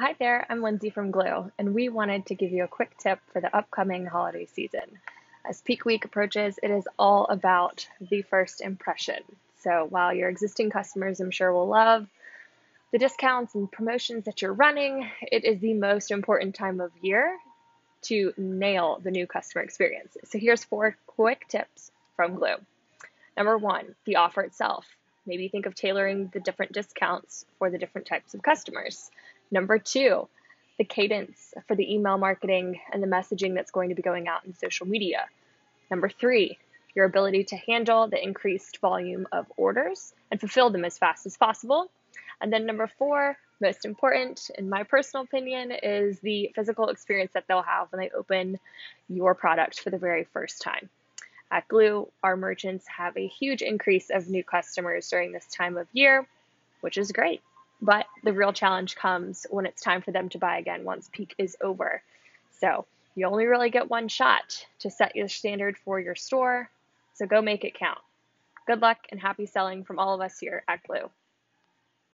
Hi there, I'm Lindsay from Glew, and we wanted to give you a quick tip for the upcoming holiday season. As peak week approaches, it is all about the first impression. So while your existing customers, I'm sure, will love the discounts and promotions that you're running, it is the most important time of year to nail the new customer experience. So here's four quick tips from Glew. Number one, the offer itself. Maybe think of tailoring the different discounts for the different types of customers. Number two, the cadence for the email marketing and the messaging that's going to be going out in social media. Number three, your ability to handle the increased volume of orders and fulfill them as fast as possible. And then number four, most important, in my personal opinion, is the physical experience that they'll have when they open your product for the very first time. At Glew, our merchants have a huge increase of new customers during this time of year, which is great. But the real challenge comes when it's time for them to buy again once peak is over. So you only really get one shot to set your standard for your store. So go make it count. Good luck and happy selling from all of us here at Glew.